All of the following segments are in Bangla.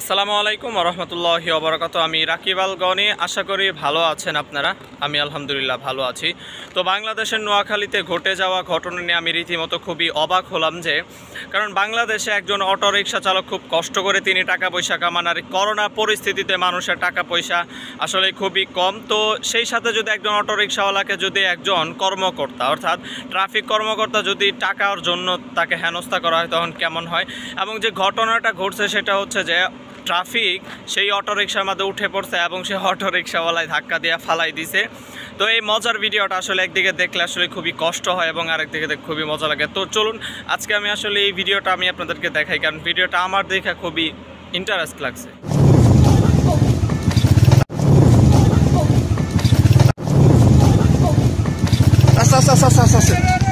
আসসালামু আলাইকুম রহমতুল্লাহ ওবরাকাত আমি রাকিব আল গনি আশা করি ভালো আছেন আপনারা। আমি আলহামদুলিল্লাহ ভালো আছি। তো বাংলাদেশের নোয়াখালীতে ঘটে যাওয়া ঘটনা নিয়ে আমি রীতিমতো খুবই অবাক হলাম যে, কারণ বাংলাদেশে একজন অটোরিকশা চালক খুব কষ্ট করে তিনি টাকা পয়সা কামান আর করোনা পরিস্থিতিতে মানুষের টাকা পয়সা আসলে খুবই কম। তো সেই সাথে যদি একজন অটোরিকশাওয়ালাকে যদি একজন কর্মকর্তা, অর্থাৎ ট্রাফিক কর্মকর্তা যদি টাকার জন্য তাকে হেনস্থা করা হয়, তখন কেমন হয়? এবং যে ঘটনাটা ঘটছে সেটা হচ্ছে যে ট্রাফিক, সেই অটোরিকশার মধ্যে উঠে পড়ছে এবং সে অটোরিকশাওয়ালায় ধাক্কা দিয়ে ফালাই দিছে। তো এই মজার ভিডিওটা আসলে একদিকে দেখলে আসলে খুবই কষ্ট হয় এবং আরেকদিকে দেখে খুবই মজা লাগে। তো চলুন, আজকে আমি আসলে এই ভিডিওটা আমি আপনাদেরকে দেখাই, কারণ ভিডিওটা আমার দেখে খুবই ইন্টারেস্ট লাগছে। আস্তে আস্তে আস্তে আস্তে।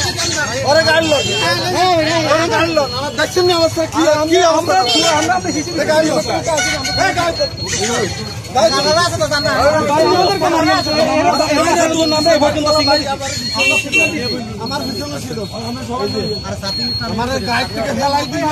আস্তে দেখছেন না অবস্থা কি কি অবস্থা? আমরা দেখেছি গাড়ি অবস্থা এই গাড়ি আমার গায়ে থেকে ফেলাই দিই